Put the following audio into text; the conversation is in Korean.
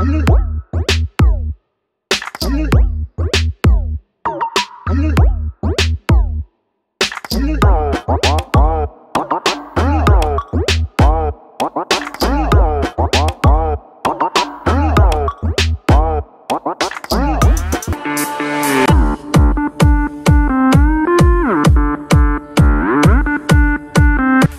Bye.